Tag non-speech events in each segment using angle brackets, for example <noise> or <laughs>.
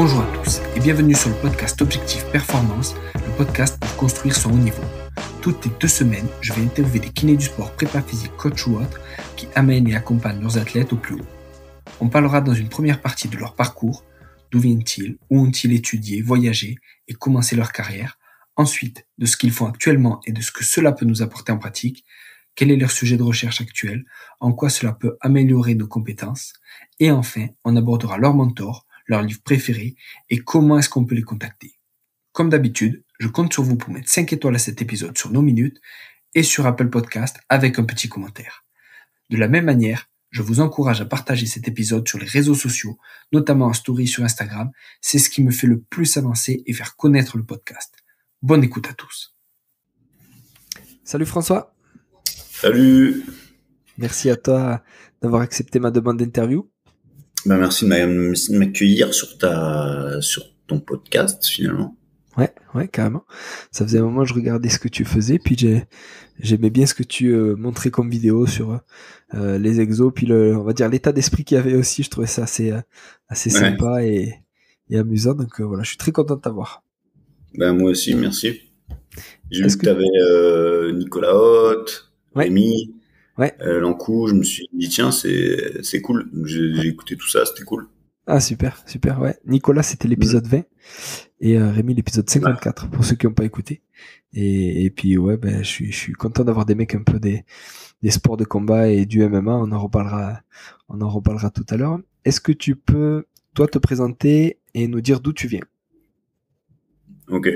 Bonjour à tous et bienvenue sur le podcast Objectif Performance, le podcast pour construire son haut niveau. Toutes les deux semaines, je vais interviewer des kinés du sport, prépa physique, coach ou autres qui amènent et accompagnent leurs athlètes au plus haut. On parlera dans une première partie de leur parcours, d'où viennent-ils, où ont-ils étudié, voyagé et commencé leur carrière, ensuite de ce qu'ils font actuellement et de ce que cela peut nous apporter en pratique, quel est leur sujet de recherche actuel, en quoi cela peut améliorer nos compétences, et enfin, on abordera leur mentor, leur livre préféré et comment est-ce qu'on peut les contacter. Comme d'habitude, je compte sur vous pour mettre 5 étoiles à cet épisode sur nos minutes et sur Apple Podcast avec un petit commentaire. De la même manière, je vous encourage à partager cet épisode sur les réseaux sociaux, notamment en story sur Instagram. C'est ce qui me fait le plus avancer et faire connaître le podcast. Bonne écoute à tous. Salut François. Salut. Merci à toi d'avoir accepté ma demande d'interview. Ben merci de m'accueillir sur ta sur ton podcast finalement. Ouais, ouais, carrément. Ça faisait un moment que je regardais ce que tu faisais, puis j'aimais bien ce que tu euh, montrais comme vidéo sur euh, les exos, puis le, on va dire l'état d'esprit qu'il y avait aussi. Je trouvais ça assez euh, assez sympa et, et, amusant. Donc voilà, je suis très content de t'avoir. Ben moi aussi, merci. J'ai vu que, tu avais Nicolas Haute, Rémi, ouais. Euh, L'Encou, je me suis dit, tiens, c'est, c'est cool. J'ai, écouté tout ça, c'était cool. Ah, super, super, ouais. Nicolas, c'était l'épisode 20 et euh, Rémi, l'épisode 54, pour ceux qui n'ont pas écouté. Et, et, puis, ouais, ben, je suis, je suis content d'avoir des mecs un peu des, des sports de combat et du MMA. On en reparlera, on en reparlera tout à l'heure. Est-ce que tu peux, toi, te présenter et nous dire d'où tu viens? Ok.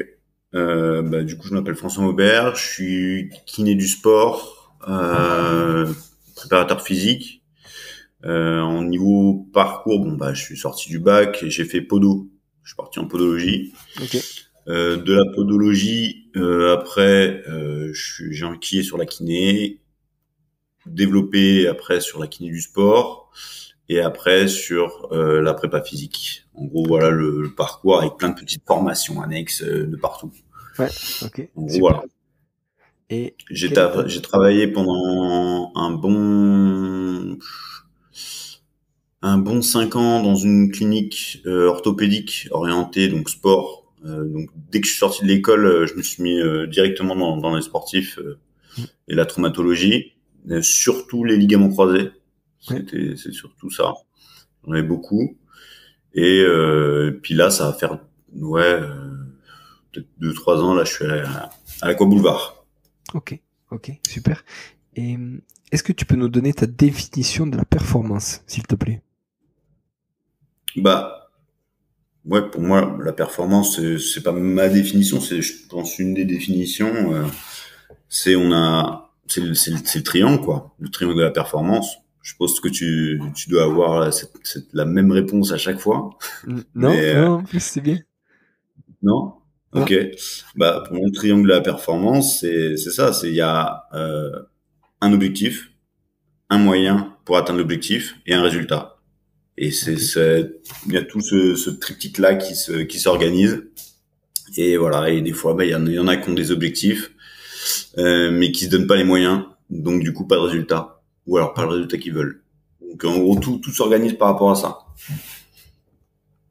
Euh, bah, du coup, je m'appelle François Aubert, je suis kiné du sport, préparateur physique. Euh, en niveau parcours, bon bah je suis sorti du bac et j'ai fait podo. Je suis parti en podologie. Euh, de la podologie, euh, après, euh, j'ai enquillé sur la kiné, développé après sur la kiné du sport et après sur euh, la prépa physique. En gros, voilà le, parcours avec plein de petites formations annexes de partout. Ouais, ok. voilà j'ai travaillé pendant un bon un bon cinq ans dans une clinique euh, orthopédique orientée donc sport. Euh, donc dès que je suis sorti de l'école, euh, je me suis mis directement dans, dans, les sportifs mm. et la traumatologie, surtout les ligaments croisés. C'était c'est surtout ça. J'en avais beaucoup. Et puis là, ça va faire ouais peut-être deux trois ans. Là, je suis à, à Boulevard. Ok, ok, super. Et est-ce que tu peux nous donner ta définition de la performance, s'il te plaît? Bah, ouais, pour moi, la performance, c'est pas ma définition, c'est, je pense, une des définitions. Euh, c'est on a, c'est le, le, triangle, quoi, le triangle de la performance. Je pense que tu, tu dois avoir cette, la même réponse à chaque fois. Non, euh, non, c'est bien. Non? Ok. Bah pour mon triangle de la performance, c'est c'est ça. C'est il y a euh, un objectif, un moyen pour atteindre l'objectif et un résultat. Et c'est c'est il y a tout ce, ce triptyque là qui se qui s'organise. Et voilà. Et des fois, bah il y en, y en a qui ont des objectifs, euh, mais qui se donnent pas les moyens. Donc du coup, pas de résultat. Ou alors pas le résultat qu'ils veulent. Donc en gros, tout tout s'organise par rapport à ça.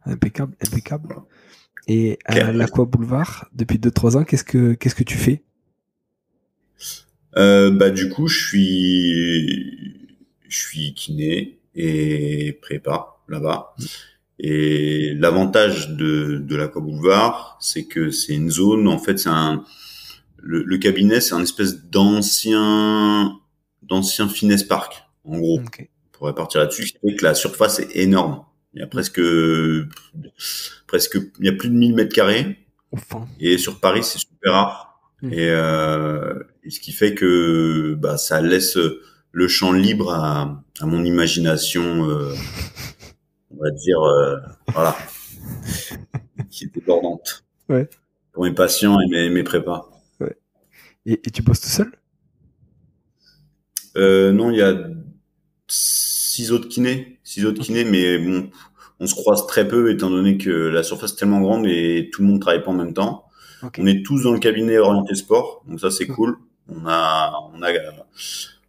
Impeccable, impeccable. Et à l'Aqua Boulevard, depuis 2-3 ans, qu'est-ce que qu'est-ce que tu fais? Euh, Bah du coup, je suis je suis kiné et prépa là-bas. Et l'avantage de de l'Aqua Boulevard, c'est que c'est une zone. En fait, c'est un le, le cabinet, c'est un espèce d'ancien d'ancien finesse park. En gros, okay. on pourrait partir là-dessus. C'est que la surface est énorme. Il y a presque, presque, il y a plus de 1000 mètres carrés. Et sur Paris, c'est super rare. Mmh. Et, euh, et, ce qui fait que bah, ça laisse le champ libre à, à mon imagination, euh, on va dire, euh, voilà, <laughs> qui est débordante. Ouais. Pour mes patients et mes, mes prépas. Ouais. Et, et tu bosses tout seul? Euh, Non, il y a six autres kinés, six autres kinés, mais bon, on se croise très peu étant donné que la surface est tellement grande et tout le monde travaille pas en même temps. On est tous dans le cabinet orienté sport, donc ça c'est cool. On a, on a,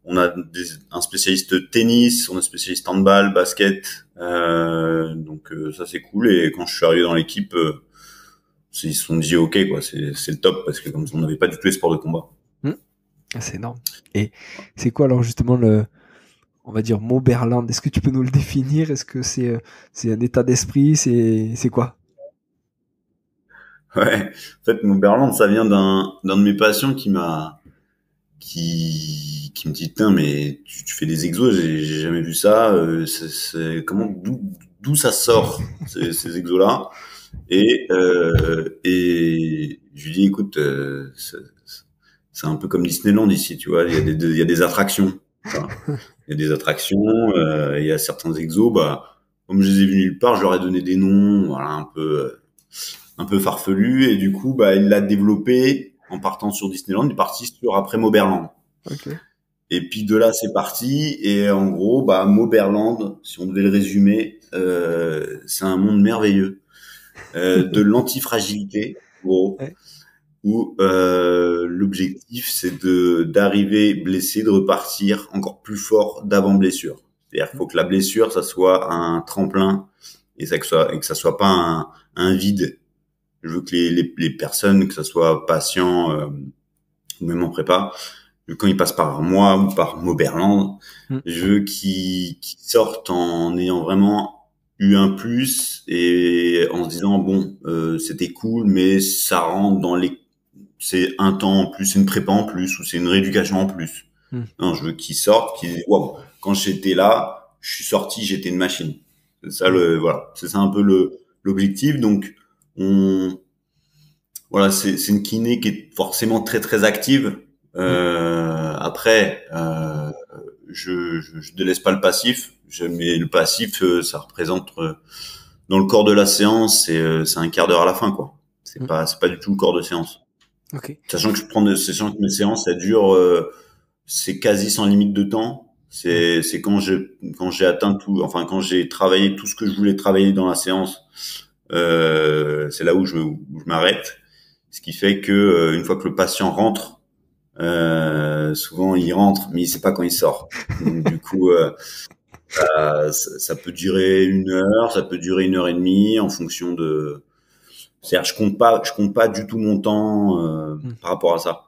on a des, un spécialiste tennis, on a un spécialiste handball, basket. Euh, donc euh, ça c'est cool. Et quand je suis arrivé dans l'équipe, euh, ils se sont dit ok quoi, c'est le top parce que comme on n'avait pas du tout les sports de combat. Mmh. Ah, c'est énorme. Et c'est quoi alors justement le, on va dire Moberland Est-ce que tu peux nous le définir? Est-ce que c'est c'est un état d'esprit? C'est quoi? <laughs> Ouais. En fait, Moberland, ça vient d'un de mes passions qui m'a qui, qui me dit tiens mais tu, tu fais des exos j'ai jamais vu ça. Euh, c'est comment d'où ça sort ces, <laughs> ces exos là et euh, et je lui dis écoute euh, c'est un peu comme Disneyland ici tu vois. Il y a des il y a des attractions y a des attractions euh, il y a certains exos bah comme je les ai vus nulle part je leur ai donné des noms voilà un peu un peu farfelu et du coup bah il l'a développé en partant sur Disneyland, il est parti sur après Moberland. Et puis de là, c'est parti. Et en gros, bah, Moberland, si on devait le résumer, euh, c'est un monde merveilleux euh, de <laughs> l'antifragilité, gros, où euh, l'objectif c'est de d'arriver blessé, de repartir encore plus fort d'avant blessure. C'est-à-dire qu'il faut que la blessure, ça soit un tremplin et, ça, que, soit, et que ça soit pas un, un vide je veux que les, les, les personnes, que ce soit patients euh, ou même en prépa, quand ils passent par moi ou par Moberland, mm. je veux qu'ils sortent en ayant vraiment eu un plus et en se disant bon euh, c'était cool mais ça rentre dans les c'est un temps en plus c'est une prépa en plus ou c'est une rééducation en plus non je veux qu'ils sortent qu'ils disent wow, quand j'étais là je suis sorti j'étais une machine c'est ça le voilà c'est ça un peu le l'objectif donc on voilà, c'est une kiné qui est forcément très très active. Euh, après, euh, je, je, je délaisse pas le passif. Je, mais le passif, euh, ça représente euh, dans le corps de la séance, c'est euh, c'est un quart d'heure à la fin, quoi. C'est mm. pas c'est pas du tout le corps de séance. Okay. Sachant que je prends des sachant que mes séances, ça dure, c'est quasi sans limite de temps. C'est mm. c'est quand je quand j'ai atteint tout, enfin quand j'ai travaillé tout ce que je voulais travailler dans la séance, euh, c'est là où je, où je m'arrête. Ce qui fait que euh, une fois que le patient rentre, euh, souvent il rentre, mais il sait pas quand il sort. Donc, du <laughs> coup, euh, ça, ça, peut durer une heure, ça peut durer une heure et demie en fonction de. C'est-à-dire, je compte pas, je compte pas du tout mon temps euh, hmm. par rapport à ça.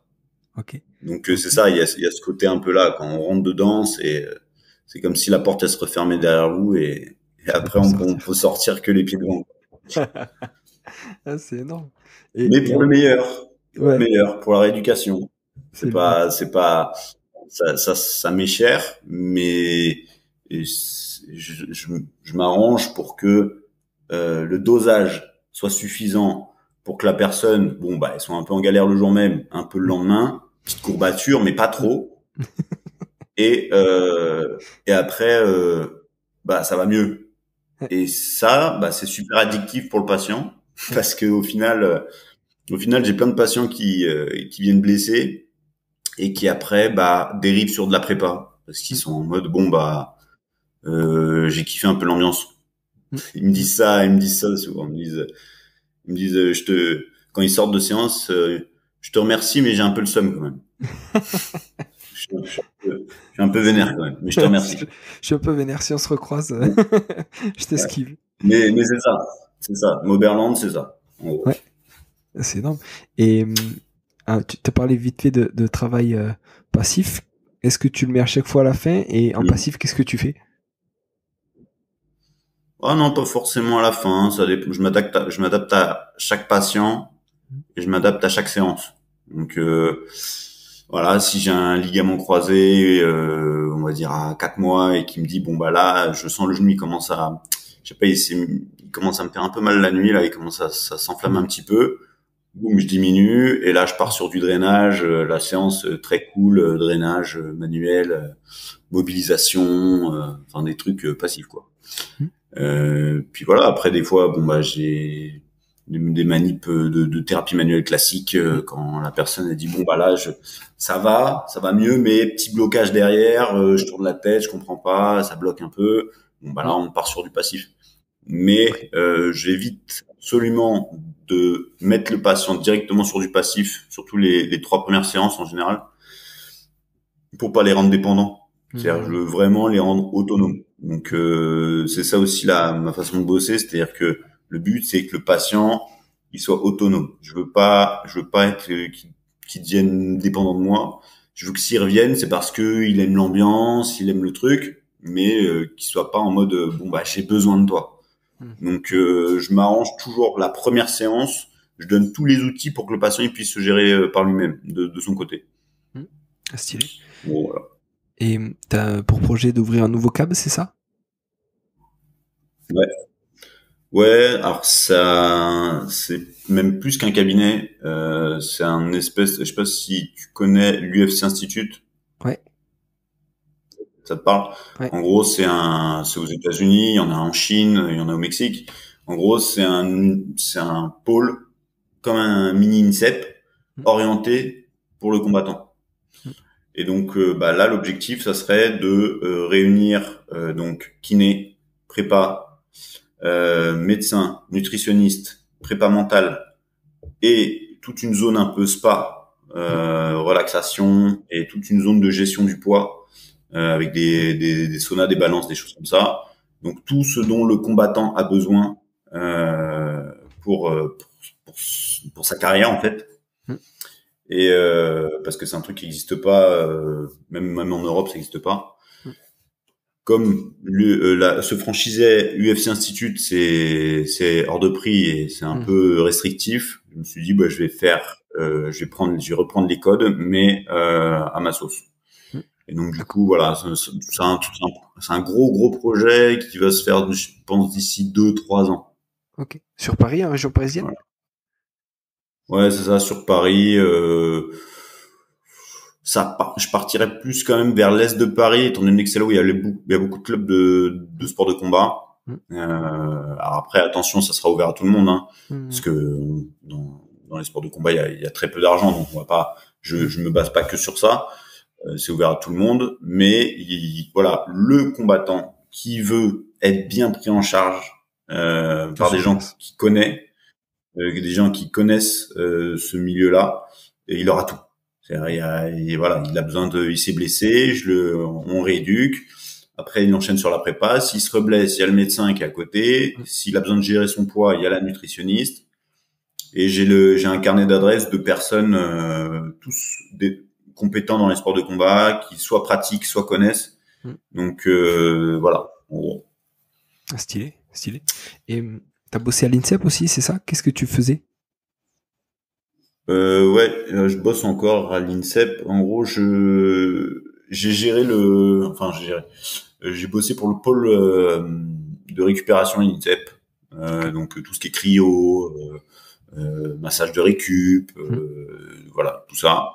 Ok. Donc c'est ça, il y a, il y a ce côté un peu là quand on rentre dedans, c'est c'est comme si la porte elle se refermait derrière vous et, et après on, on, peut sortir que les pieds devant. <laughs> ah, c'est énorme mais pour le meilleur, pour le meilleur, pour la rééducation. C'est pas, c'est pas, ça, ça, ça m'est cher, mais je, je, je m'arrange pour que euh, le dosage soit suffisant pour que la personne, bon bah, elle soit un peu en galère le jour même, un peu le lendemain, petite courbature, mais pas trop. <laughs> et euh, et après, euh, bah, ça va mieux. Et ça, bah, c'est super addictif pour le patient parce que au final, euh, au final, j'ai plein de patients qui euh, qui viennent blessés et qui après bah dérivent sur de la prépa parce qu'ils sont en mode bon bah euh, j'ai kiffé un peu l'ambiance. Mm. Ils me disent ça, ils me disent ça souvent. Ils me disent, ils me disent, je te, quand ils sortent de séance, je te remercie, mais j'ai un peu le seum quand même. <laughs> je, suis un peu vénère quand même, mais je te remercie. je, suis un peu vénère si on se recroise. <laughs> je t'esquive. Mais, mais c'est ça. C'est ça. Moberland, c'est ça. Ouais. C'est énorme. Et ah, tu as parlé vite fait de, de travail euh, passif. Est-ce que tu le mets à chaque fois à la fin? Et en passif, qu'est-ce que tu fais? Ah non, pas forcément à la fin. Ça Je m'adapte à, je m'adapte à chaque patient et je m'adapte à chaque séance. Donc euh, voilà, si j'ai un ligament croisé, euh, on va dire à 4 mois, et qui me dit bon bah là, je sens le genou il commence à, je sais pas, il, commence à me faire un peu mal la nuit, là, il commence à, ça s'enflamme un petit peu. Boum, je diminue et là je pars sur du drainage, euh, la séance très cool, drainage manuel, mobilisation, enfin des trucs passifs quoi. Mmh. Puis voilà, après des fois bon bah j'ai des, manips de, de, thérapie manuelle classique quand la personne a dit bon bah là je, ça va, ça va mieux mais petit blocage derrière, je tourne la tête, je comprends pas, ça bloque un peu. Bon bah là on part sur du passif mais euh, j'évite absolument de mettre le patient directement sur du passif, surtout les, les trois premières séances en général. pour pas les rendre dépendants. C'est-à-dire, Mhm. je veux vraiment les rendre autonomes. Donc, euh, c'est ça aussi la ma façon de bosser, c'est-à-dire que le but, c'est que le patient, il soit autonome. Je veux pas, je veux pas être euh, qu'il devienne dépendant de moi. Je veux que s'il revienne, c'est parce que il aime l'ambiance, il aime le truc, mais euh, qu'il soit pas en mode euh, bon bah j'ai besoin de toi. Mhm. Donc, euh, je m'arrange toujours la première séance. Je donne tous les outils pour que le patient il puisse se gérer euh, par lui-même, de, de son côté. Stylé. Bon, voilà. Et tu as pour projet d'ouvrir un nouveau cab, c'est ça? Ouais, alors ça, c'est même plus qu'un cabinet. Euh, c'est un espèce, je sais pas si tu connais l'UFC Institute. Ouais. Ça te parle? Ouais. En gros, c'est un, c'est aux États-Unis, il y en a en Chine, il y en a au Mexique. En gros, c'est un, c'est un pôle comme un mini INSEP Mm. orienté pour le combattant. Et donc, euh, bah là, l'objectif, ça serait de euh, réunir euh, donc kiné, prépa, médecin, nutritionniste, prépa mentale et toute une zone un peu spa, relaxation et toute une zone de gestion du poids avec des, des, des saunas, des balances, des choses comme ça. Donc tout ce dont le combattant a besoin euh, pour, pour, pour, sa carrière en fait. Mm. Et euh, parce que c'est un truc qui n'existe pas, euh, même même en Europe, ça n'existe pas. Mm. Comme le, euh, la, se franchisait UFC Institute, c'est c'est hors de prix et c'est un Mm. peu restrictif. Je me suis dit, bah, je vais faire, euh, je vais prendre, je vais reprendre les codes, mais euh, à ma sauce. Mm. Et donc du coup, voilà, c'est un, un- gros gros projet qui va se faire, je pense, d'ici deux trois ans. Ok. Sur Paris, en région parisienne Voilà. Ouais, c'est ça, sur Paris. Euh, ça, je partirais plus quand même vers l'est de Paris, étant donné que c'est là où il y a, les il y a beaucoup de clubs de, de sport de combat. Mm. Euh, alors après, attention, ça sera ouvert à tout le monde, hein, Mhm. parce que dans, dans les sports de combat, il y a, il y a très peu d'argent, donc on va pas. Je, je me base pas que sur ça. Euh, c'est ouvert à tout le monde, mais il- voilà, le combattant qui veut être bien pris en charge euh, par des gens passe. qui connaissent, euh, des gens qui connaissent euh, ce milieu-là, et il aura tout. C'est-à-dire, il, y a- il- voilà, il a besoin de, il s'est blessé, je le, on rééduque. Après, il enchaîne sur la prépa. S'il se reblesse, il y a le médecin qui est à côté. S'il a besoin de gérer son poids, il y a la nutritionniste. Et j'ai le, j'ai un carnet d'adresses de personnes, euh, tous des, compétents dans les sports de combat, qui soit pratiquent, soit connaissent. Mm. Donc euh, voilà. Ah, Stylé, stylé. Et t'as bossé à l'INSEP aussi, c'est ça? Qu'est-ce que tu faisais? Euh, ouais, euh, je bosse encore à l'INSEP. En gros, je j'ai géré le, enfin j'ai géré, Euh, j'ai bossé pour le pôle euh, de récupération à l'INSEP. Euh, donc tout ce qui est cryo, massage de récup, euh, voilà tout ça.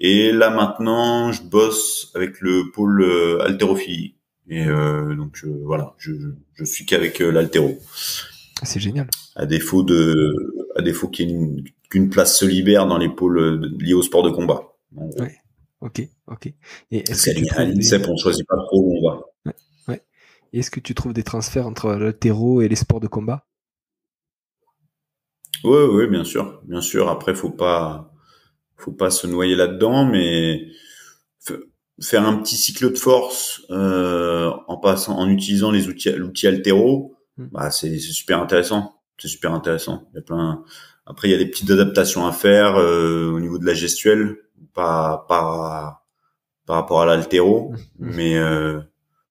Et là maintenant, je bosse avec le pôle haltérophilie. Et euh, donc voilà, je, je suis qu'avec l'haltéro Ah, C'est génial. à défaut de à défaut qu'il y ait une- qu'une place se libère dans les pôles de- liés au sport de combat. Ouais. Ok, ok. Et est-ce que, à trouves des... l'INSEP, on choisit pas trop où on va. et est-ce que tu trouves des transferts entre l'altéro et les sports de combat? Ouais, ouais, bien sûr, bien sûr. Après, faut pas, faut pas se noyer là-dedans, mais faire un petit cycle de force euh, en passant, en utilisant les outils, l'outil altéro. Bah c'est c'est super intéressant. C'est super intéressant. Il y a plein. Après, il y a des petites adaptations à faire euh, au niveau de la gestuelle, pas pas par rapport à l'altéro, Mm. mais euh,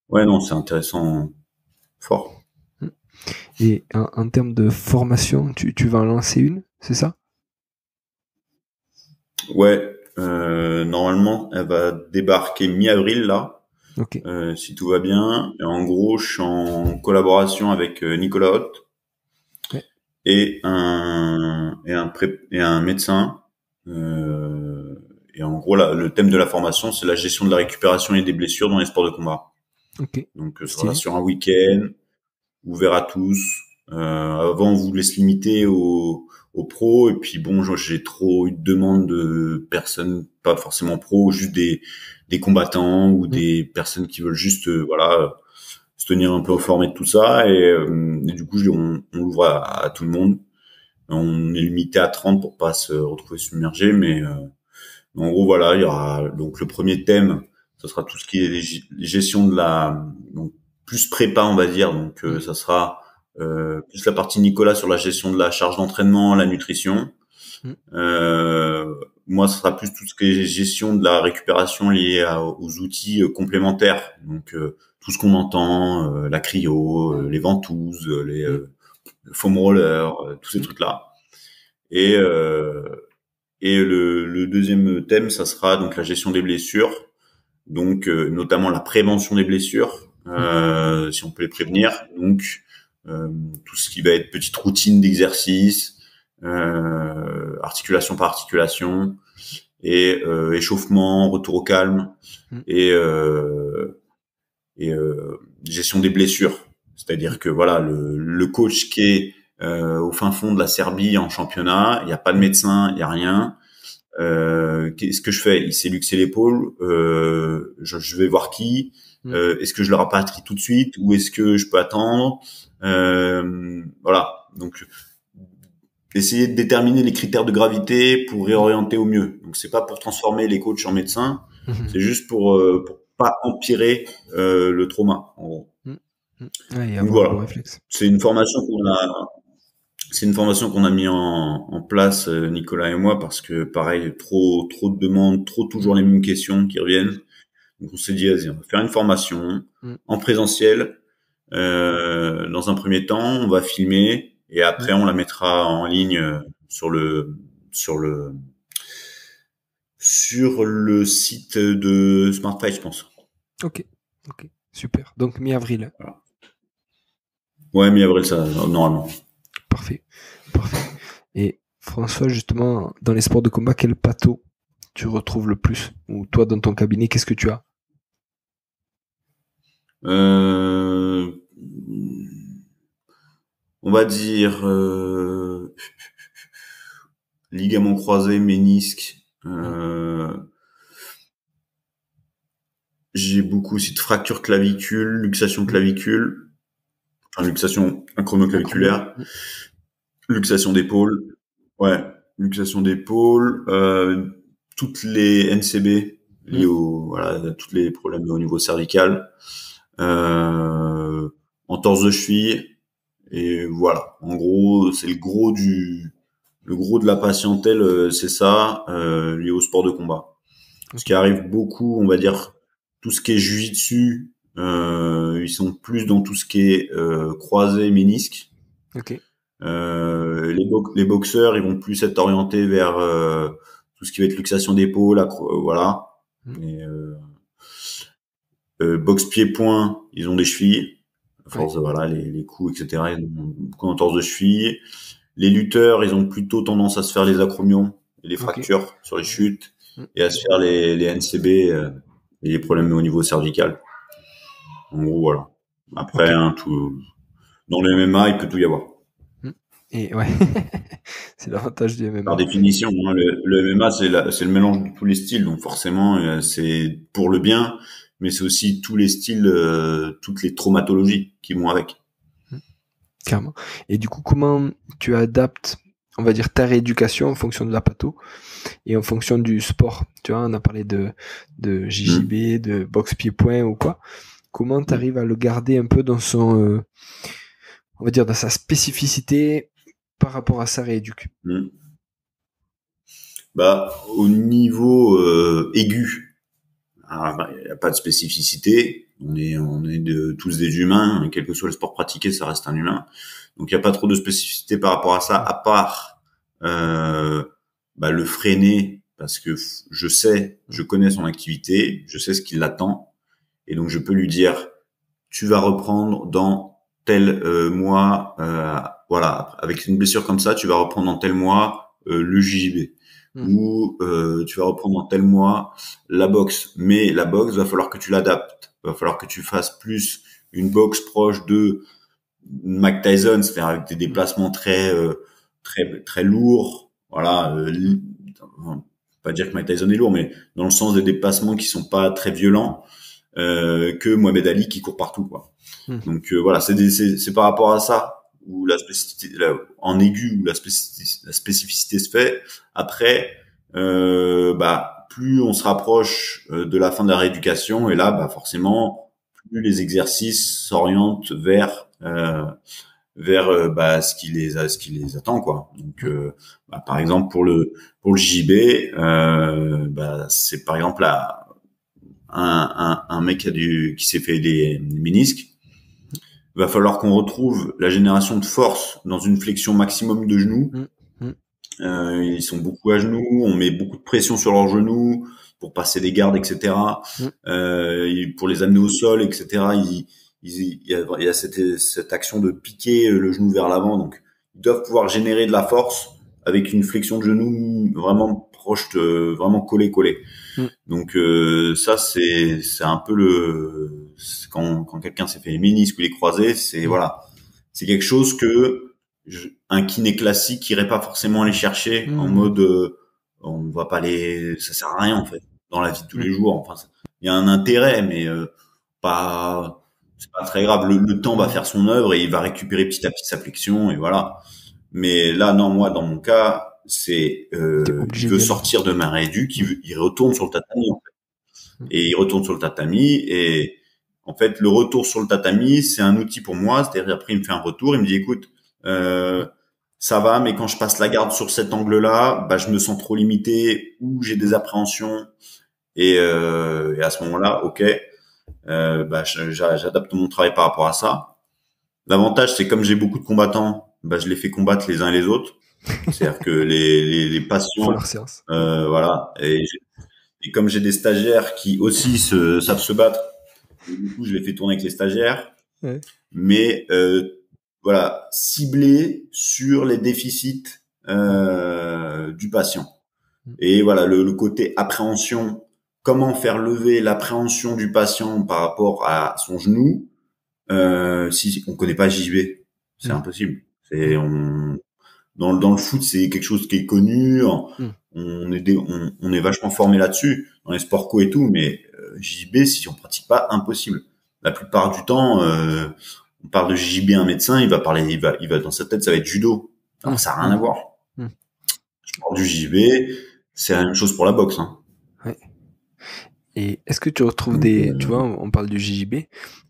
ouais, non, c'est intéressant, fort. Et en, en termes de formation, tu, tu vas en lancer une, c'est ça? Ouais, euh, normalement, elle va débarquer mi-avril là, Ok. euh, si tout va bien. Et en gros, je suis en collaboration avec euh, Nicolas Hoth Ouais. et un et un pré- et un médecin. Euh, et en gros, là, le thème de la formation, c'est la gestion de la récupération et des blessures dans les sports de combat. Ok. Donc, euh, sera sur un week-end, ouvert à tous. Euh, avant, on voulait se limiter aux, aux pros. Et puis, bon, j'ai trop eu de demandes de personnes, pas forcément pros, juste des, des combattants ou Mm. des personnes qui veulent juste, euh, voilà, se tenir un peu informés de tout ça. Et, euh, et du coup, on, on l'ouvre à, à tout le monde. On est limité à 30 pour pas se retrouver submergé, mais euh, en gros, voilà, il y aura donc le premier thème, ça sera tout ce qui est gestion de la donc plus prépa, on va dire. Donc euh, ça sera plus la partie Nicolas sur la gestion de la charge d'entraînement, la nutrition. Mm. Euh, moi, ce sera plus tout ce qui est gestion de la récupération liée aux outils complémentaires. Donc tout ce qu'on entend, la cryo, les ventouses, les mm. foam roller, tous ces mm. trucs là. Et et le, le, deuxième thème, ça sera donc la gestion des blessures, donc notamment la prévention des blessures, euh, si on peut les prévenir. Donc euh, tout ce qui va être petite routine d'exercice, euh, articulation par articulation, et échauffement, retour au calme, mm. et, et gestion des blessures. C'est-à-dire que voilà, le, le coach qui est euh, au fin fond de la Serbie en championnat, il n'y a pas de médecin, il n'y a rien. Euh, Qu'est-ce que je fais? Il s'est luxé l'épaule. Euh, je, je, vais voir qui Mm. Euh, est-ce que je le rapatrie tout de suite ou est-ce que je peux attendre? Euh, Voilà. Donc essayer de déterminer les critères de gravité pour réorienter au mieux. Donc c'est pas pour transformer les coachs en médecins, mm-hmm. c'est juste pour euh, pour pas empirer euh, le trauma en gros. Mm. Mm. voilà. C'est une formation qu'on a c'est une formation qu'on a mis en, en, place Nicolas et moi parce que pareil trop trop de demandes, trop toujours les mêmes questions qui reviennent. Donc on s'est dit, vas-y, on va faire une formation mm. en présentiel. Euh, dans un premier temps, on va filmer et après mm. on la mettra en ligne euh, sur le sur le sur le site de SmartFi, je pense. Ok, ok, super. Donc mi-avril. Voilà. Ouais, mi-avril, ça normalement. Parfait, parfait. Et François, justement, dans les sports de combat, quel pato tu retrouves le plus? Ou toi, dans ton cabinet, qu'est-ce que tu as? Euh, on va dire euh, ligament croisé, ménisque. Euh, j'ai beaucoup aussi de fractures clavicule, luxation clavicule, luxation acromioclaviculaire, luxation d'épaule, ouais, luxation d'épaule, euh, toutes les NCB liées au voilà, tous les problèmes au niveau cervical euh, en torse de cheville. Et voilà, en gros, c'est le gros du le gros de la patientèle, euh, c'est ça, euh, lié au sport de combat. Ce qui arrive beaucoup, on va dire, tout ce qui est jujitsu, euh, ils sont plus dans tout ce qui est euh, croisé, ménisque. Okay. Euh, les, les boxeurs, ils vont plus être orientés vers euh, tout ce qui va être luxation d'épaule, voilà. Mmh. Et, euh, boxe pied-point, ils ont des chevilles. Force, voilà, les, les coups, etc. Ils ont beaucoup d'entorse de chevilles. Les lutteurs, ils ont plutôt tendance à se faire les acromions et les fractures sur les chutes mm. et à se faire les, les NCB euh, et les problèmes au niveau cervical. En gros, voilà. Après, hein, tout, dans le MMA, il peut tout y avoir. Mm. Et ouais, <laughs> c'est l'avantage du MMA. Par définition, hein, le, le, MMA, c'est le mélange de tous les styles, donc forcément, euh, c'est pour le bien mais c'est aussi tous les styles, euh, toutes les traumatologies qui vont avec. Mmh. Clairement. Et du coup, comment tu adaptes, on va dire, ta rééducation en fonction de la patho et en fonction du sport? Tu vois, on a parlé de, de JJB, mmh. de boxe pied-point ou quoi. Comment tu arrives à le garder un peu dans son, euh, on va dire, dans sa spécificité par rapport à sa rééduque mmh. Bah, au niveau euh, aigu, il n'y a pas de spécificité. On est, on est de, tous des humains, quel que soit le sport pratiqué, ça reste un humain. Donc il n'y a pas trop de spécificité par rapport à ça, à part euh, bah, le freiner, parce que je sais, je connais son activité, je sais ce qui l'attend, et donc je peux lui dire, tu vas reprendre dans tel euh, mois, euh, voilà, avec une blessure comme ça, tu vas reprendre dans tel mois euh, le JJB. Mmh. ou euh, tu vas reprendre dans tel mois la boxe. Mais la boxe, va falloir que tu l'adaptes. Va falloir que tu fasses plus une boxe proche de Mike Tyson, c'est-à-dire avec des déplacements très euh, très très lourds. Voilà, euh, pas dire que Mike Tyson est lourd, mais dans le sens des déplacements qui sont pas très violents que Mohamed Ali qui court partout. Quoi. Mmh. Donc euh, voilà, c'est par rapport à ça où la spécificité en aigu où la spécificité, la spécificité se fait. Après, euh, bah plus on se rapproche de la fin de la rééducation, et là, bah, forcément, plus les exercices s'orientent vers vers bah, ce qui les ce qui les attend quoi. Donc bah, par exemple pour le pour le JB, bah, c'est par exemple là un, un, un mec qui a du qui s'est fait des, des ménisques va falloir qu'on retrouve la génération de force dans une flexion maximum de genoux. Mm, mm. Euh, ils sont beaucoup à genoux, on met beaucoup de pression sur leurs genoux pour passer des gardes, etc. Mm. Euh, pour les amener au sol, etc. Il, il, y, a, il y a cette, cette, action de piquer le genou vers l'avant, donc ils doivent pouvoir générer de la force avec une flexion de genou vraiment proche, de, vraiment collé collé. Donc euh, ça c'est c'est un peu le quand, quand quelqu'un s'est fait les ménisques ou les croisés, c'est voilà, c'est quelque chose que un kiné classique irait pas forcément aller chercher en mmh. mode euh, on va pas les ça sert à rien en fait dans la vie de tous les mmh. jours. Enfin, il y a un intérêt mais euh, pas c'est pas très grave. Le, temps va faire son œuvre et il va récupérer petit à petit sa flexion et voilà. Mais là non moi dans mon cas c'est euh, il veut sortir de ma réédu, il, il retourne sur le tatami en fait. Mmh. Et il retourne sur le tatami et en fait, le retour sur le tatami, c'est un outil pour moi. C'est-à-dire, après, il me fait un retour, il me dit, écoute, euh, ça va, mais quand je passe la garde sur cet angle-là, bah, je me sens trop limité ou j'ai des appréhensions. Et, euh, et à ce moment-là, ok, euh, bah, j'adapte mon travail par rapport à ça. L'avantage, c'est comme j'ai beaucoup de combattants, bah, je les fais combattre les uns et les autres. C'est-à-dire que les, les, les patients, euh, voilà. Et, et comme j'ai des stagiaires qui aussi se, savent se battre, du coup, je l'ai fait tourner avec les stagiaires. Mais euh, voilà, ciblé sur les déficits euh, du patient. Et voilà, le, le, côté appréhension, comment faire lever l'appréhension du patient par rapport à son genou, euh, si on connaît pas JB, c'est mm. impossible. C'est on dans, dans le foot, c'est quelque chose qui est connu. Mm. On est on, on, est vachement formé là-dessus dans les sports co et tout, mais JB, si on pratique pas, impossible. La plupart du temps, euh, on parle de JB un médecin, il va parler, il va, il va dans sa tête, ça va être judo. Non, ça n'a rien à voir. Mmh. Je parle du JB, c'est la même chose pour la boxe. Hein. Et est-ce que tu retrouves des, euh, tu vois, on parle du JJB,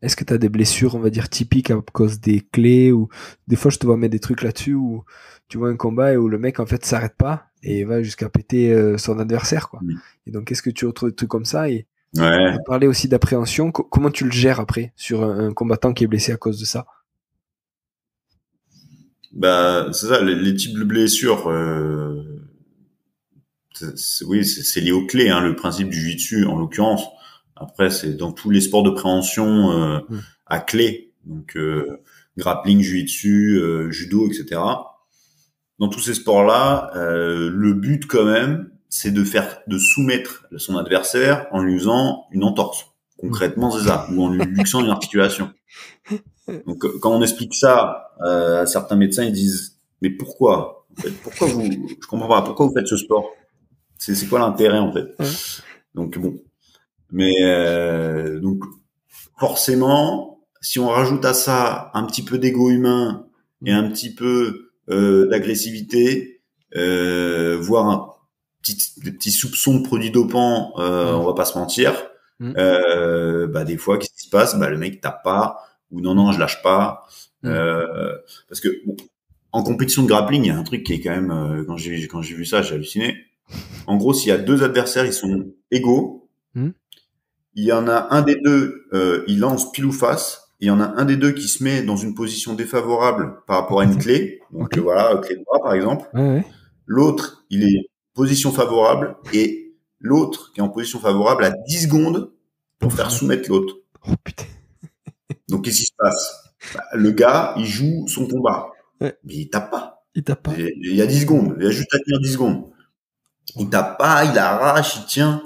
est-ce que tu as des blessures, on va dire, typiques à cause des clés ou des fois je te vois mettre des trucs là-dessus où tu vois un combat et où le mec en fait s'arrête pas et va jusqu'à péter euh, son adversaire quoi. Et donc est-ce que tu retrouves des trucs comme ça et Ouais. parler aussi d'appréhension. comment tu le gères après sur un, combattant qui est blessé à cause de ça? Bah, c'est ça. Les, types de blessures, euh, oui, c'est lié aux clés. Hein, le principe du jiu-jitsu, en l'occurrence. Après, c'est dans tous les sports de préhension euh, mm. à clé. Donc, grappling, jiu-jitsu, judo, etc. Dans tous ces sports-là, le but quand même, c'est de faire, de soumettre son adversaire en lui faisant une entorse. Concrètement, c'est ça, ou en lui luxant une articulation. Donc, quand on explique ça euh, à certains médecins, ils disent mais pourquoi en fait, Pourquoi vous Je comprends pas. Pourquoi vous faites ce sport? C'est quoi l'intérêt en fait? Donc bon, mais euh, donc forcément, si on rajoute à ça un petit peu d'ego humain et un petit peu euh, d'agressivité, euh, voire un, des petits soupçons de produits dopants, euh, mm. on va pas se mentir. Mm. Euh, bah des fois, qu'est-ce qui se passe? Bah le mec tape pas ou non non je lâche pas mm. euh, parce que bon, en compétition de grappling, il y a un truc qui est quand même euh, quand j'ai quand j'ai vu ça, j'ai halluciné. En gros, s'il y a deux adversaires, ils sont égaux. Il y en a un des deux, euh, il lance pile ou face. Il y en a un des deux qui se met dans une position défavorable par rapport à une clé. Donc voilà, clé de bras par exemple. Ouais, L'autre, il est position favorable et l'autre qui est en position favorable a 10 secondes pour faire soumettre l'autre. Oh putain. <laughs> Donc qu'est-ce qui se passe? Bah, Le gars, il joue son combat. Mais il tape pas. Il tape pas. Il y a 10 secondes. Il a juste à tenir 10 secondes. Il tape pas, il arrache, il tient.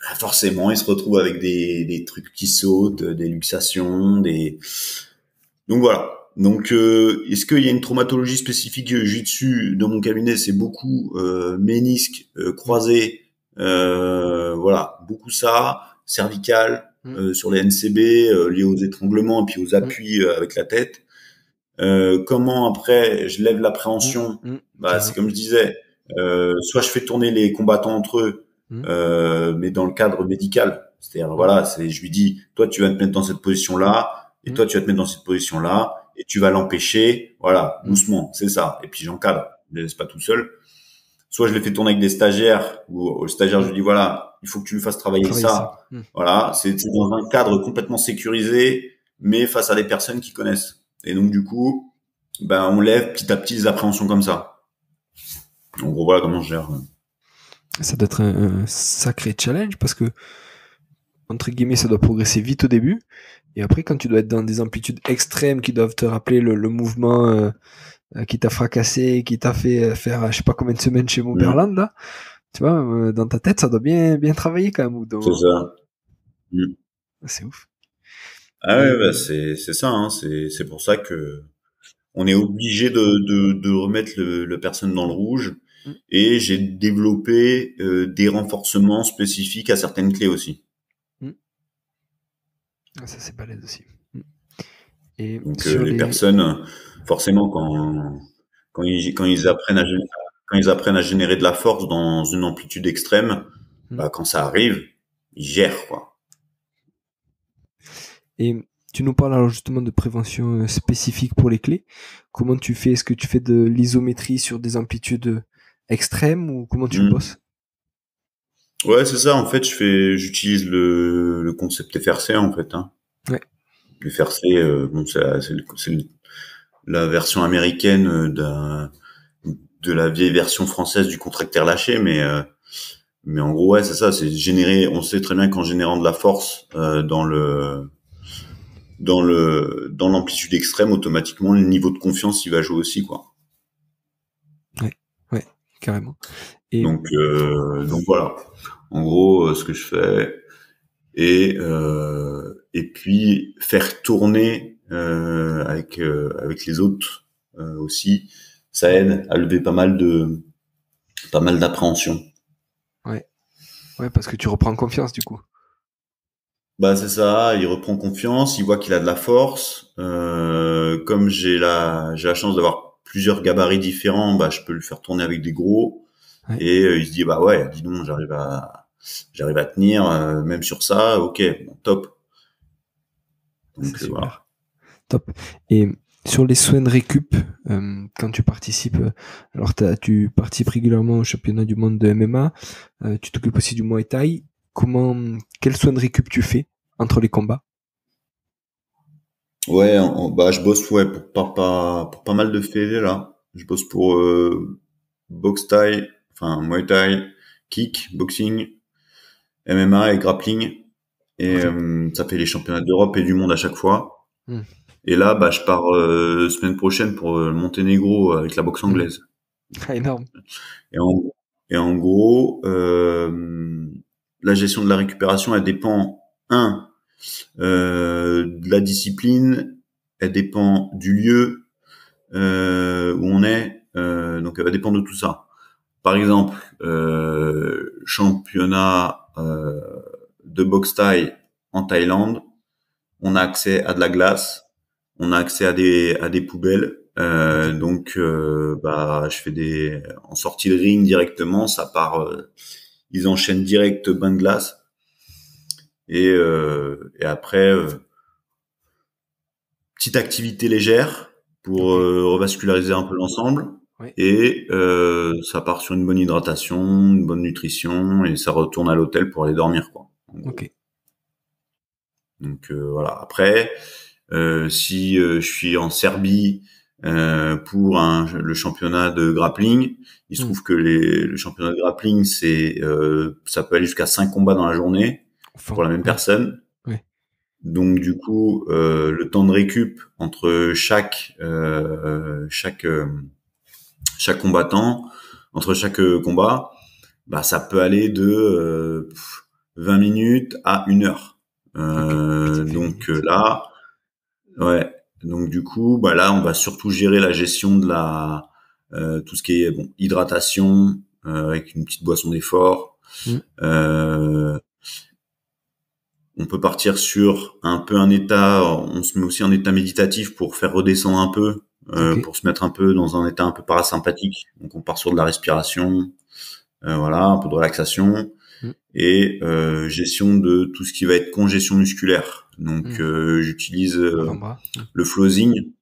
Bah, forcément, il se retrouve avec des, des trucs qui sautent, des luxations, des... Donc voilà. Donc, euh, est-ce qu'il y a une traumatologie spécifique dessus dans mon cabinet? C'est beaucoup euh, ménisque, euh, croisé, euh, voilà, beaucoup ça, cervical, mmh. euh, sur les NCB, liés aux étranglements et puis aux mmh. appuis avec la tête. comment après je lève l'appréhension? Mmh. bah, C'est comme je disais, soit je fais tourner les combattants entre eux, mmh. euh, mais dans le cadre médical. C'est-à-dire, voilà, c'est, je lui dis, toi, tu vas te mettre dans cette position-là, et mmh. toi, tu vas te mettre dans cette position-là, et tu vas l'empêcher, voilà, doucement, c'est ça. Et puis j'encadre, je ne laisse pas tout seul. Soit je le fais tourner avec des stagiaires, ou au stagiaire, je lui dis, voilà, il faut que tu lui fasses travailler, ça. Voilà, c'est dans un cadre complètement sécurisé, mais face à des personnes qui connaissent. Et donc, du coup, ben, on lève petit à petit les appréhensions comme ça. En gros, voilà comment je gère. Ça doit être un, sacré challenge parce que, entre guillemets, ça doit progresser vite au début. Et après, quand tu dois être dans des amplitudes extrêmes qui doivent te rappeler le, mouvement euh, qui t'a fracassé, qui t'a fait faire, je sais pas combien de semaines chez Moberland, là, tu vois, euh, dans ta tête, ça doit bien, bien travailler quand même. C'est ça. Mm. C'est ouf. Ah ouais, bah c'est c'est ça. Hein. C'est c'est pour ça que on est obligé de de, de remettre le, le personne dans le rouge. Et j'ai développé euh, des renforcements spécifiques à certaines clés aussi. Mm. Ah, ça c'est balèze aussi. Mm. Et Donc euh, les, personnes, forcément, quand quand ils quand ils apprennent à quand ils apprennent à générer de la force dans une amplitude extrême, bah, quand ça arrive, ils gèrent quoi. Et tu nous parles alors justement de prévention euh, spécifique pour les clés. Comment tu fais? Est-ce que tu fais de l'isométrie sur des amplitudes extrêmes ou comment tu hmm. bosses? Ouais, c'est ça. En fait, je fais, j'utilise le, le concept FRC en fait. Hein. Ouais. Le FRC, euh, bon, c'est la version américaine euh, de la vieille version française du contracteur lâché, mais mais en gros, ouais, c'est ça. C'est générer. On sait très bien qu'en générant de la force dans le dans le dans l'amplitude extrême, automatiquement le niveau de confiance il va jouer aussi quoi. Carrément. Et... Donc euh, donc voilà. En gros, euh, ce que je fais et euh, et puis faire tourner euh, avec avec les autres aussi, ça aide à lever pas mal de pas mal d'appréhension. Ouais, ouais, parce que tu reprends confiance du coup. Bah c'est ça, il reprend confiance, il voit qu'il a de la force. Euh, comme j'ai la j'ai la chance d'avoir plusieurs gabarits différents, bah je peux le faire tourner avec des gros. Et euh, il se dit bah ouais, dis donc j'arrive à j'arrive à tenir euh, même sur ça, ok, bon, top. Donc voilà. Top. Et sur les soins de récup, euh, quand tu participes, alors tu participes régulièrement au championnat du monde de MMA, tu t'occupes aussi du Muay Thai comment, quels soins de récup tu fais entre les combats? Ouais, bah je bosse ouais pour pas, pas pour pas mal de fédés là. Je bosse pour euh, box Thai, enfin Muay Thai, kick, boxing, MMA et grappling. Et euh, ça fait les championnats d'Europe et du monde à chaque fois. Hmm. Et là, bah, je pars euh, semaine prochaine pour le Monténégro avec la boxe anglaise. Ah, énorme. Et en, et en gros, euh, la gestion de la récupération, elle dépend, un, euh, la discipline, elle dépend du lieu euh, où on est, euh, donc elle va dépendre de tout ça. Par exemple, euh, championnat euh, de boxe thaï en Thaïlande, on a accès à de la glace, on a accès à des à des poubelles. Euh, donc, bah, je fais des en sortie de ring directement, ça part ils enchaînent direct bain de glace. Et, euh, et après, euh, petite activité légère pour euh, revasculariser un peu l'ensemble. Et euh, ça part sur une bonne hydratation, une bonne nutrition, et ça retourne à l'hôtel pour aller dormir. Quoi, ok. Donc euh, voilà. Après, si je suis en Serbie euh, pour un, le championnat de grappling. Il se hmm. trouve que les, le championnat de grappling, c'est euh, ça peut aller jusqu'à cinq combats dans la journée pour la même personne. Donc du coup, euh, le temps de récup entre chaque euh, chaque euh, chaque combattant, entre chaque combat, bah ça peut aller de 20 minutes à une heure. Donc là, ouais, donc du coup, bah là, on va surtout gérer la gestion de la euh, tout ce qui est bon hydratation euh, avec une petite boisson d'effort. Mm. Euh, on peut partir sur un peu un état, on se met aussi en état méditatif pour faire redescendre un peu, euh, pour se mettre un peu dans un état un peu parasympathique. Donc on part sur de la respiration, voilà, un peu de relaxation Mm. et gestion de tout ce qui va être congestion musculaire. Donc Mm. j'utilise euh, le flossing.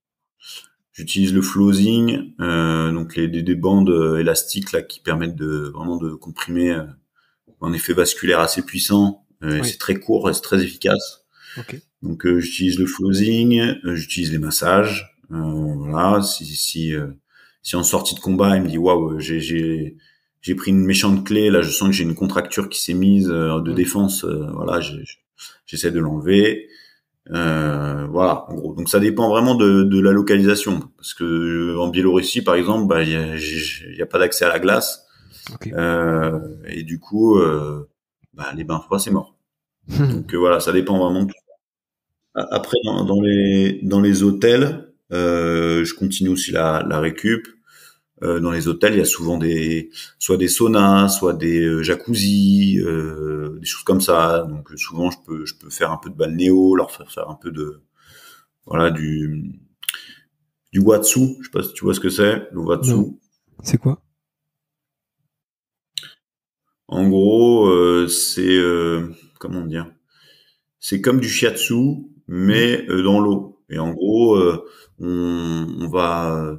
J'utilise le flossing, euh, donc les, des, des bandes euh, élastiques là qui permettent de vraiment de comprimer euh, un effet vasculaire assez puissant. Euh, Oui. C'est très court, c'est très efficace. Ok. Donc euh, j'utilise le flossing, euh, j'utilise les massages. Euh, voilà, si si euh, si en sortie de combat il me dit waouh j'ai j'ai j'ai pris une méchante clé là, je sens que j'ai une contracture qui s'est mise euh, de Mm. défense. euh, voilà, j'essaie de l'enlever. Euh, voilà, en gros. Donc ça dépend vraiment de, de la localisation, parce que euh, en Biélorussie, par exemple, bah, il y, a, j'ai- il y a pas d'accès à la glace, Ok. euh, et du coup, euh, bah, les bains froids, c'est mort. Donc euh, voilà, ça dépend vraiment de tout. Après, dans, dans les dans les hôtels, euh, je continue aussi la, la récup. Euh, dans les hôtels, il y a souvent des soit des saunas, soit des euh, jacuzzi, euh, des choses comme ça. Donc souvent, je peux je peux faire un peu de balnéo, leur faire faire un peu de voilà du du watsu. Je sais pas si tu vois ce que c'est, le watsu. C'est quoi? En gros, euh, c'est euh, comment dire C'est comme du shiatsu, mais euh, dans l'eau. Et en gros, euh, on, on va,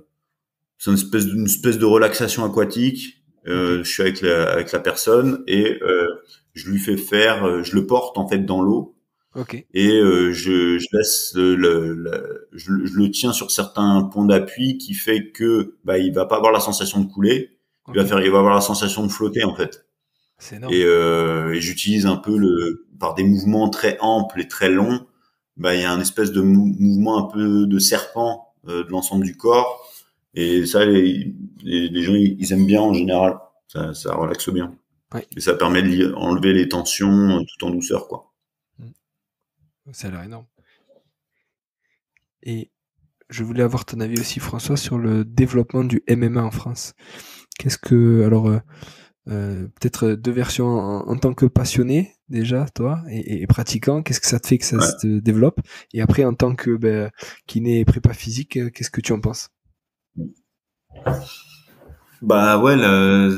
c'est une espèce, une espèce de relaxation aquatique. Euh, Je suis avec la, avec la personne et euh, je lui fais faire, je le porte en fait dans l'eau Ok. et euh, je, je laisse le, le- le- je, le- je le tiens sur certains points d'appui qui fait que bah il va pas avoir la sensation de couler, il va faire, il va avoir la sensation de flotter en fait. Et, euh, et j'utilise un peu le par des mouvements très amples et très longs. Bah, il y a un espèce de mou- mouvement un peu de serpent euh, de l'ensemble du corps. Et ça, les, les, les gens, ils, ils aiment bien en général. Ça, ça relaxe bien. Ouais. Et ça permet de li- enlever les tensions euh, tout en douceur, quoi. Ça a l'air énorme. Et je voulais avoir ton avis aussi, François, sur le développement du MMA en France. Qu'est-ce que, alors, euh, euh, peut-être deux versions en, en tant que passionné déjà, toi, et, et pratiquant. Qu'est-ce que ça te fait que ça Ouais. se développe? Et après, en tant que ben, kiné et prépa physique, euh, qu'est-ce que tu en penses? Bah ouais, la,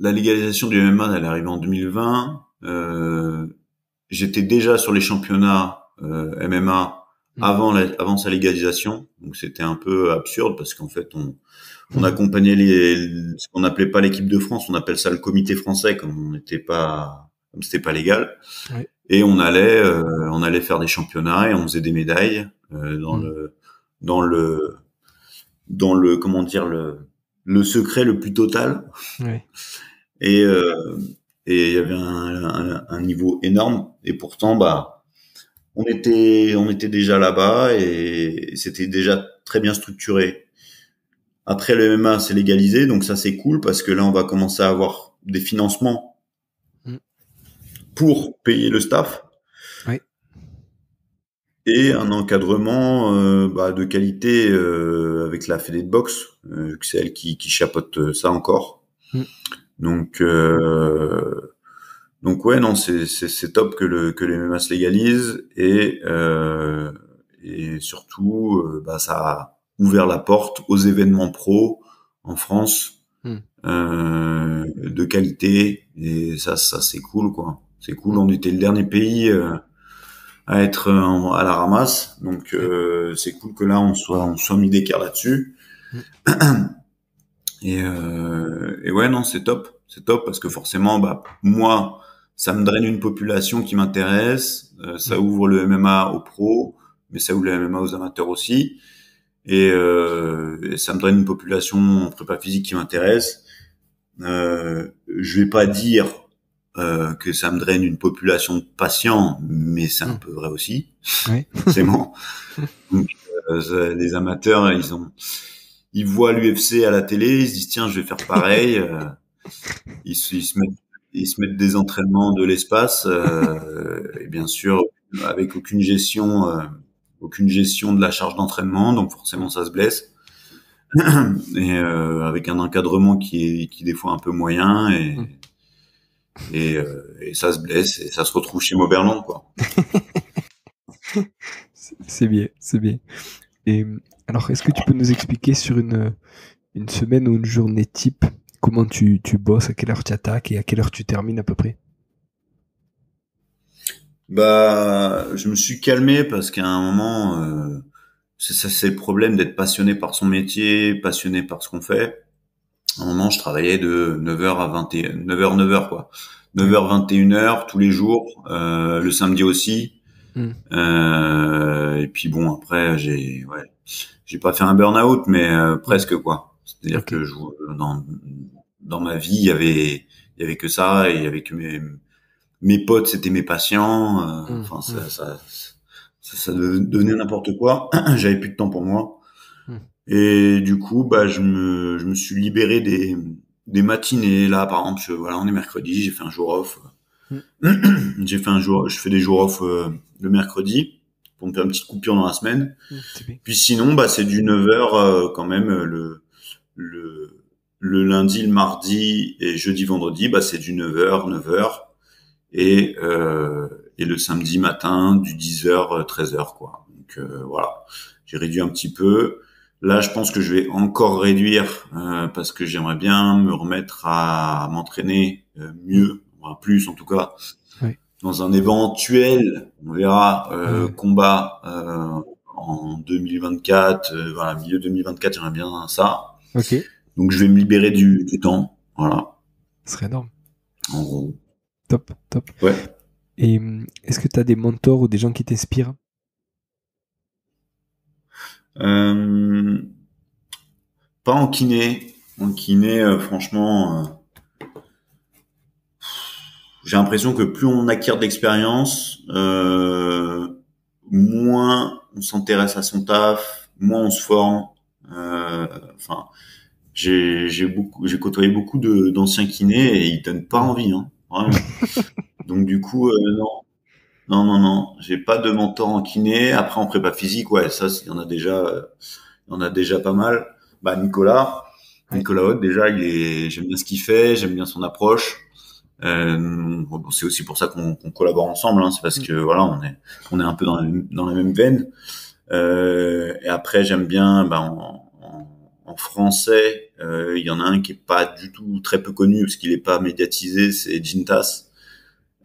la légalisation du MMA, elle est arrivée en 2020. Euh, J'étais déjà sur les championnats euh, MMA Mm. avant, la- avant sa légalisation, donc c'était un peu absurde parce qu'en fait on, on accompagnait les, ce qu'on n'appelait pas l'équipe de France, on appelle ça le comité français comme on n'était pas, comme c'était pas légal. Ouais. Et on allait, euh, on allait faire des championnats et on faisait des médailles euh, dans Mm. le, dans le, dans le, comment dire le, le secret le plus total. Ouais. Et euh, et il y avait un, un, un niveau énorme. Et pourtant, bah, on était, on était déjà là-bas et c'était déjà très bien structuré. Après, le MMA c'est légalisé, donc ça c'est cool parce que là, on va commencer à avoir des financements Mm. pour payer le staff. Oui. Et un encadrement euh, bah, de qualité euh, avec la fédé de boxe, euh, que c'est elle qui, qui chapeaute ça encore. Mm. Donc, euh, donc ouais, non, c'est top que le que les MMA se légalise et euh, et surtout, euh, bah ça a ouvert la porte aux événements pro en France Hmm. euh, de qualité et ça ça c'est cool quoi. C'est cool. On était le dernier pays euh, à être en- à la ramasse, donc euh, c'est cool que là on soit on soit mis d'écart là-dessus. Et, euh, et ouais, non, c'est top. C'est top parce que forcément, bah, moi, ça me draine une population qui m'intéresse. euh, ça ouvre le MMA aux pros, mais ça ouvre le MMA aux amateurs aussi. Et, euh, et ça me draine une population en prépa physique qui m'intéresse. Euh, je vais pas dire euh, que ça me draine une population de patients, mais c'est un Mm. peu vrai aussi. Ouais. <laughs> Forcément. Donc, euh, les amateurs, ils ont, ils voient l'UFC à la télé, ils se disent tiens, je vais faire pareil. euh, ils, se, ils se mettent, ils se mettent des entraînements de l'espace euh, et bien sûr avec aucune gestion, euh, aucune gestion de la charge d'entraînement, donc forcément ça se blesse. <clears throat> Et euh, avec un encadrement qui est qui est des fois un peu moyen et Mm. et, euh, et ça se blesse et ça se retrouve chez Moberland quoi. <laughs> C'est- bien, c'est bien. Et alors, est-ce que tu peux nous expliquer sur une, une semaine ou une journée type comment tu, tu bosses, à quelle heure tu attaques et à quelle heure tu termines à peu près? Bah, je me suis calmé parce qu'à un moment, euh, c'est le problème d'être passionné par son métier, passionné par ce qu'on fait. À un moment, je travaillais de 9h à 21, 9h, 9h, quoi. 9h, 21h tous les jours, euh, le samedi aussi. Hmm. Euh, et puis bon, après, j'ai, ouais, j'ai pas fait un burn-out, mais presque quoi. C'est-à-dire que je, dans dans ma vie, il y avait il y avait que ça et il y avait que mes mes potes, c'était mes patients. Euh, hmm. Enfin, ça, ça, ça, ça, devenait n'importe quoi. <clears throat> J'avais plus de temps pour moi. Hmm. Et du coup, bah, je me je me suis libéré des des matinées. Là, par exemple, je, voilà, on est mercredi, j'ai fait un jour off. <clears throat> J'ai fait un jour, je fais des jours off euh, le mercredi pour me faire une petite coupure dans la semaine. Mmh, Puis sinon, bah, c'est du 9h euh, quand même euh, le, le, le lundi, le mardi et jeudi, vendredi, bah, c'est du 9h, 9h. Et, euh, et le samedi matin, du 10h, 13h, quoi. Donc euh, voilà, j'ai réduit un petit peu. Là, je pense que je vais encore réduire parce que j'aimerais bien me remettre à m'entraîner mieux, plus en tout cas, dans un éventuel, on verra, euh, combat euh, en 2024, euh, voilà, milieu 2024, j'aimerais bien ça. Ok. Donc je vais me libérer du, du temps, voilà. Ce serait énorme. En gros. Top, top. Ouais. Et est-ce que tu as des mentors ou des gens qui t'inspirent? Euh, Pas en kiné. En kiné, euh, franchement j'ai l'impression que plus on acquiert d'expérience, euh, moins on s'intéresse à son taf, moins on se forme. Euh, enfin, j'ai j'ai beaucoup, j'ai côtoyé beaucoup de d'anciens kinés et ils donnent pas envie, hein, vraiment. <laughs> Donc du coup, euh, non, non, non, non, j'ai pas de mentor en kiné. Après en prépa physique, ouais, ça, il y en a déjà, il y en a déjà pas mal. Bah Nicolas, Nicolas Haute, déjà, il est, j'aime bien ce qu'il fait, j'aime bien son approche. Euh, c'est aussi pour ça qu'on collabore ensemble, hein, c'est parce mm. que voilà, on est on est un peu dans la, dans la même veine. Euh, et après, j'aime bien, ben, en, en, français, euh, il y en a un qui est pas du tout très peu connu parce qu'il est pas médiatisé, c'est Jintas.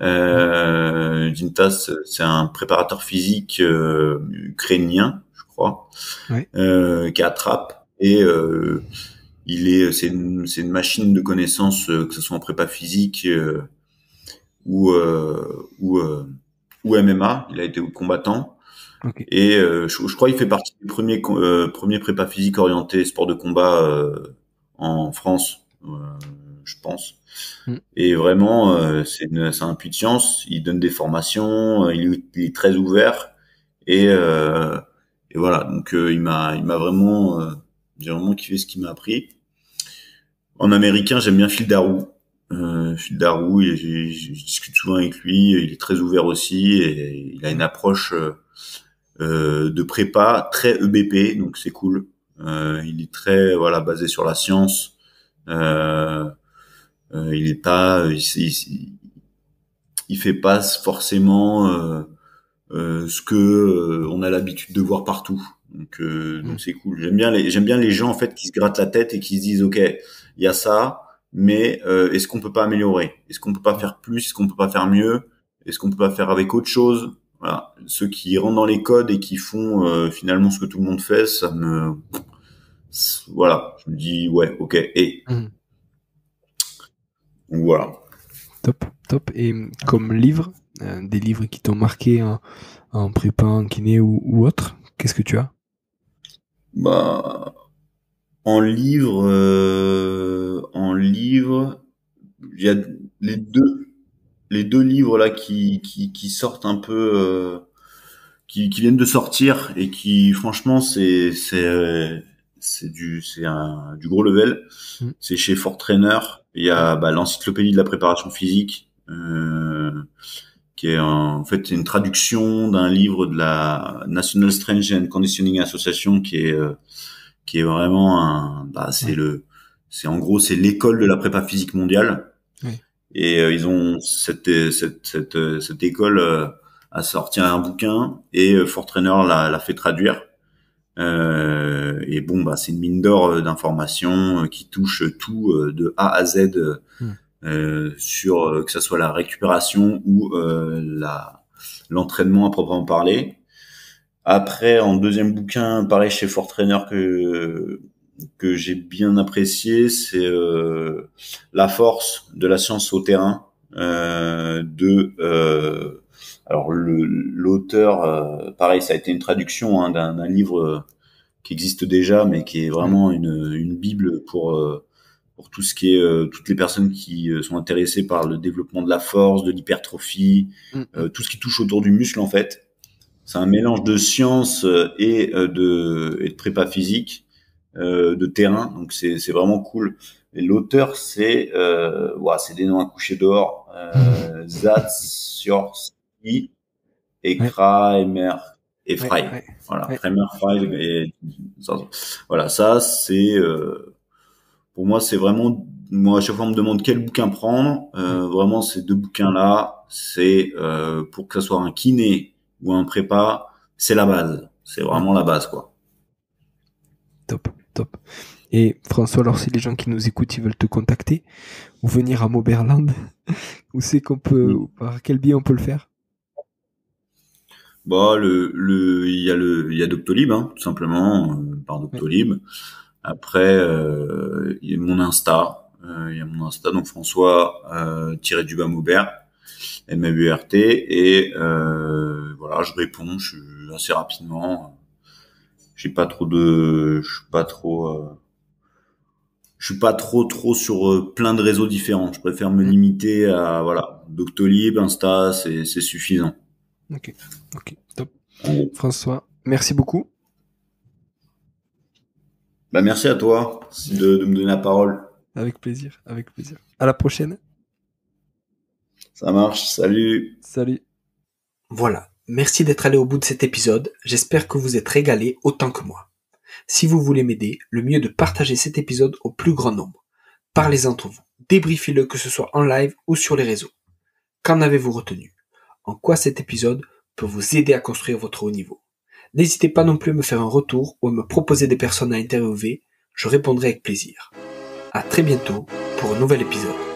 Euh, Jintas, c'est un préparateur physique euh, ukrainien, je crois, euh, qui attrape et euh, il est, c'est une, c'est une machine de connaissances, euh, que ce soit en prépa physique euh, ou euh, ou ou MMA. Il a été combattant. Et je, je, crois qu'il fait partie des premiers premiers prépa physique orientés sport de combat en France, je pense. Mm. Et vraiment, c'est une, c'est un puits de science. Il donne des formations. Il, il est très ouvert. Et, et voilà. Donc il m'a il m'a vraiment j'ai vraiment kiffé ce qu'il m'a appris. En américain, j'aime bien Phil Darou. Euh, Phil Darou, je, discute souvent avec lui. Il est très ouvert aussi et il a une approche euh, euh de prépa très EBP, donc c'est cool. Euh, il est très voilà basé sur la science. Euh, euh il est pas, il, il, il, fait pas forcément ce que on a l'habitude de voir partout. Donc donc mm. c'est cool. J'aime bien les j'aime bien les gens en fait qui se grattent la tête et qui se disent ok il y a ça, mais euh, est-ce qu'on peut pas améliorer? Est-ce qu'on peut pas faire plus? Est-ce qu'on peut pas faire mieux? Est-ce qu'on peut pas faire avec autre chose? Voilà, ceux qui rentrent dans les codes et qui font euh, finalement ce que tout le monde fait, ça me voilà, je me dis ouais, ok, et mmh. voilà. Top, top. Et comme livre, euh, des livres qui t'ont marqué en, en prépa, en kiné ou, ou autre, qu'est-ce que tu as? Bah en livre, euh, en livre, il y a les deux, les deux livres là qui, qui, qui sortent un peu, euh, qui, qui viennent de sortir et qui, franchement, c'est c'est c'est du c'est un du gros level. Mm. C'est chez Fort Trainer. Il y a bah, l'encyclopédie de la préparation physique. Euh, qui est en fait une traduction d'un livre de la National Strength and Conditioning Association qui est euh, qui est vraiment un, bah, c'est le, c'est en gros c'est l'école de la prépa physique mondiale. Et euh, ils ont cette cette cette, cette école euh, a sorti un bouquin et euh, Fort Trainer l'a, l'a fait traduire. Euh, et bon, bah, c'est une mine d'or d'informations qui touche tout de A à Z hmm. sur que ce soit la récupération ou la l'entraînement à proprement parler. Après, en deuxième bouquin, pareil chez Fort Trainer que que j'ai bien apprécié, c'est euh, la force de la science au terrain euh, de euh, alors l'auteur euh, pareil ça a été une traduction hein, d'un livre qui existe déjà mais qui est vraiment une, une bible pour pour tout ce qui est toutes les personnes qui sont intéressées par le développement de la force, de l'hypertrophie, mm. tout ce qui touche autour du muscle en fait. C'est un mélange de science et de, et de prépa physique euh, de terrain, donc c'est vraiment cool. Et l'auteur, c'est euh, c'est des noms à coucher dehors. Euh, <laughs> Zatsiorsky et Kramer et Fry. Voilà, Kramer, Fry et voilà, ça c'est euh, pour moi c'est vraiment moi à chaque fois on me demande quel bouquin prendre. Euh, vraiment ces deux bouquins là, c'est euh, pour que ça soit un kiné ou un prépa, c'est la base. C'est vraiment la base quoi. Top. Et François, alors si les gens qui nous écoutent, ils veulent te contacter ou venir à Moberland, <laughs> où c'est qu'on peut, par quel biais on peut le faire? Bah, le, le, il y a le, il y a Doctolib, hein, tout simplement, euh, par Doctolib. Après, euh, il y a mon Insta, euh, il y a mon Insta, donc François euh, tiré du bas Maubert, M A U R T, et voilà, je réponds, je assez rapidement j'ai pas trop de, je suis pas trop, euh, je suis pas trop trop sur euh, plein de réseaux différents. Je préfère me mm. limiter à voilà, Doctolib, Insta, c'est c'est suffisant. Ok, ok, top. François, merci beaucoup. Bah merci à toi de, de me donner la parole. Avec plaisir, avec plaisir. À la prochaine. Ça marche. Salut. Salut. Voilà. Merci d'être allé au bout de cet épisode, j'espère que vous êtes régalé autant que moi. Si vous voulez m'aider, le mieux est de partager cet épisode au plus grand nombre. Parlez entre vous, débriefez-le que ce soit en live ou sur les réseaux. Qu'en avez-vous retenu? En quoi cet épisode peut vous aider à construire votre haut niveau? N'hésitez pas non plus à me faire un retour ou à me proposer des personnes à interviewer, je répondrai avec plaisir. À très bientôt pour un nouvel épisode.